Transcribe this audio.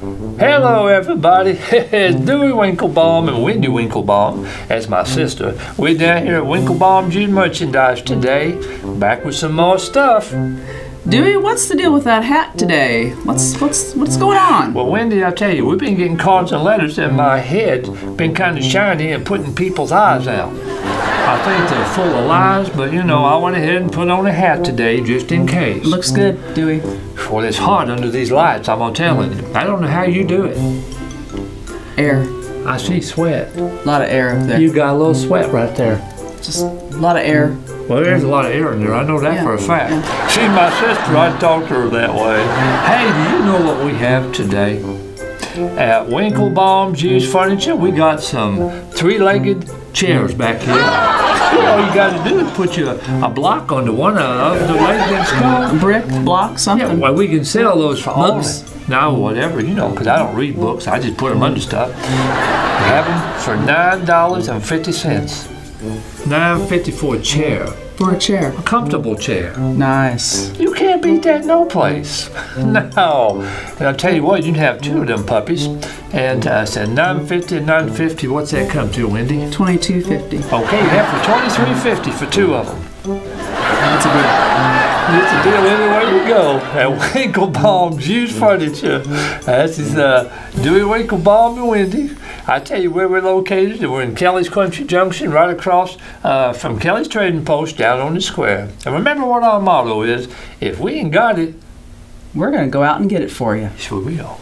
Hello, everybody. It's Dewey Winklebomb and Wendy Winklebomb as my sister. We're down here at Winklebomb Jude Merchandise today, back with some more stuff. Dewey, what's the deal with that hat today? What's what's what's going on? Well, Wendy, I tell you, we've been getting cards and letters, and my head's been kind of shiny and putting people's eyes out. I think they're full of lies, but you know, I went ahead and put on a hat today just in case. Looks good, Dewey. Well, it's hot under these lights, I'm gonna tell you. I don't know how you do it. Air. I see sweat. A lot of air up there. You got a little sweat right there. Just a lot of air. Well, there's a lot of air in there. I know that Yeah, for a fact. She's my sister. I talk to her that way. Hey, do you know what we have today? At Winklebomb's Used Furniture, we got some three-legged chairs back here. All you got to do is put you a, a block onto one of the legs that's called. Brick, block, Yeah, something. well, we can sell those for all. Books. Now, whatever, you know, because I don't read books. I just put them under stuff. We have them for nine dollars and fifty cents. Nine fifty for a chair, For a chair. a comfortable chair. Nice. You can't beat that no place. No. And I'll tell you what, you can have two of them puppies. And uh, I said 950 and 950. What's that come to, Wendy? Twenty-two fifty. Okay, you have for 2350 for two of them. That's a good. It's a deal anywhere you go. At Winklebomb's Used Furniture. This is uh, Dewey Winklebaum and Wendy. I tell you where we're located. We're in Kelly's Country Junction, right across uh, from Kelly's Trading Post down on the square. And remember what our motto is if we ain't got it, We're gonna go out and get it for you. sure we will.